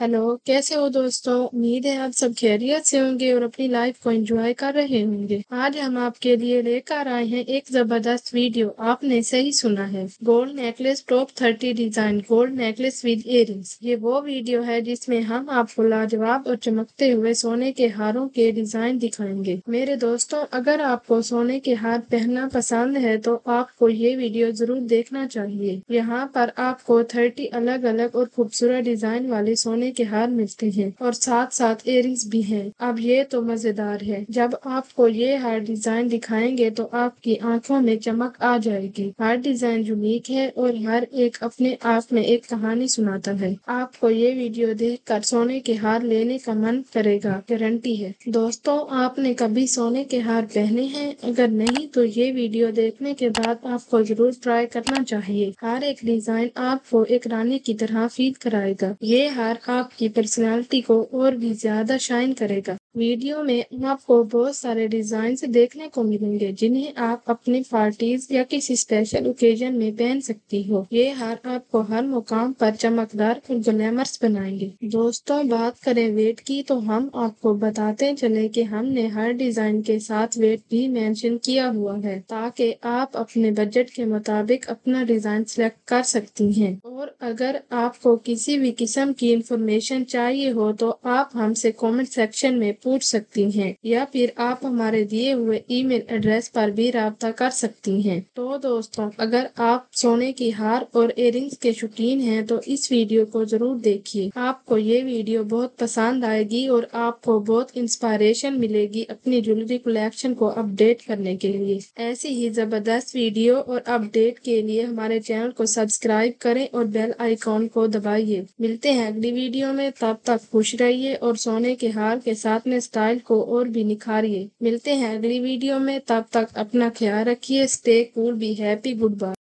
Hello, कैसे हो दोस्तों? उम्मीद है आप सब खैरियत से होंगे और अपनी लाइफ को एंजॉय कर रहे होंगे। आज हम आपके लिए लेकर आए हैं एक ज़बरदस्त वीडियो। आपने सही सुना है। Gold necklace, top thirty design gold necklace with earrings ये वो वीडियो है जिसमें हम आपको लाजवाब और चमकते हुए सोने के हारों के डिज़ाइन दिखाएँगे। मेरे दोस्तों, अगर आपको सोने के हार पहनना पसंद है तो आपको ये वीडियो ज़रूर देखना चाहिए। यहाँ पर आपको थर्टी अलग अलग और खूबसूरत डिज़ाइन वाले सोने के हार मिलते हैं और साथ साथ इयरिंग्स भी हैं। अब ये तो मज़ेदार है। जब आपको ये हार डिज़ाइन दिखाएँगे तो आपकी आँखों में चमक आ जाएगी। हर डिज़ाइन यूनिक है और हर एक अपने आप में एक कहानी सुनाता है। आपको ये वीडियो देख कर सोने के हार लेने का मन करेगा। गारंटी है। दोस्तों, आपने कभी सोने के हार पहने हैं? अगर नहीं तो ये वीडियो देखने के बाद आपको ज़रूर ट्राई करना चाहिए। हर एक डिज़ाइन आपको एक रानी की तरह फील कराएगा। ये हार आप आपकी पर्सनालिटी को और भी ज़्यादा शाइन करेगा। वीडियो में आपको बहुत सारे डिज़ाइन देखने को मिलेंगे, जिन्हें आप अपनी पार्टीज़ या किसी स्पेशल ओकेजन में पहन सकती हो। ये हार आपको हर मुकाम पर चमकदार और ग्लैमर्स बनाएँगे। दोस्तों, बात करें वेट की तो हम आपको बताते चले कि हमने हर डिज़ाइन के साथ वेट भी मेंशन किया हुआ है, ताकि आप अपने बजट के मुताबिक अपना डिज़ाइन सिलेक्ट कर सकती हैं। और अगर आपको किसी भी किस्म की इंफॉर्मेशन चाहिए हो तो आप हमसे कमेंट सेक्शन में पूछ सकती हैं, या फिर आप हमारे दिए हुए ईमेल एड्रेस पर भी रब्ता कर सकती हैं। तो दोस्तों, अगर आप सोने की हार और इयरिंग्स के शौकीन हैं तो इस वीडियो को ज़रूर देखिए। आपको ये वीडियो बहुत पसंद आएगी और आपको बहुत इंस्पायरेशन मिलेगी अपनी ज्वेलरी कलेक्शन को अपडेट करने के लिए। ऐसी ही ज़बरदस्त वीडियो और अपडेट के लिए हमारे चैनल को सब्सक्राइब करें और बेल आइकॉन को दबाइए। मिलते हैं अगली वीडियो में, तब तक खुश रहिए और सोने के हार के साथ अपने स्टाइल को और भी निखारिए। मिलते हैं अगली वीडियो में। तब तक अपना ख्याल रखिए। Stay cool, be happy, goodbye.